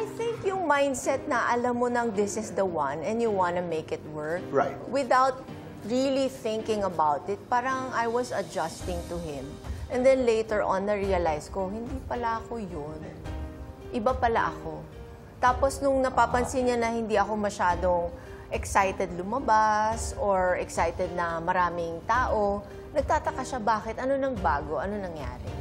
I think yung mindset na alam mo nang this is the one and you wanna make it work. Right. Without really thinking about it, parang I was adjusting to him. And then later on, na-realize ko, hindi pala ako yun. Iba pala ako. Tapos nung napapansin niya na hindi ako masyadong excited lumabas or excited na maraming tao, nagtataka siya bakit, ano nang bago, ano nangyari.